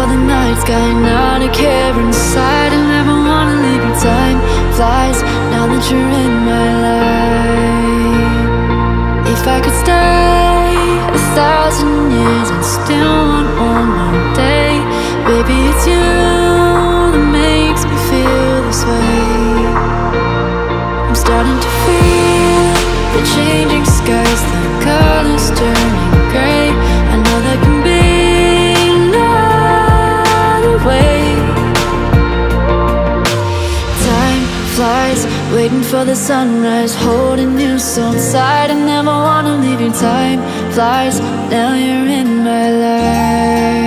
for the night sky, not a care inside. I never wanna leave you. Time flies now that you're in my life. If I could stay a thousand years and still want one more day, baby, it's you waiting for the sunrise, holding you so tight. I never wanna leave you. Time flies, now you're in my life.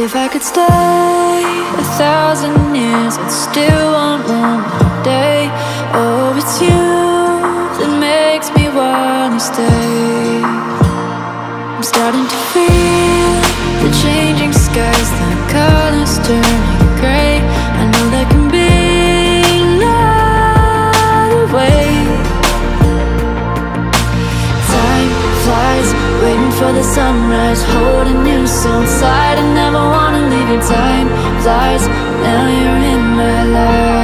If I could stay a thousand years, I'd still want one more day. Oh, it's you that makes me wanna stay. I'm starting to feel the changing skies, the colors turning gray. I know there can be another way. Time flies, waiting for the sunrise, holding you so Time flies, now you're in my life.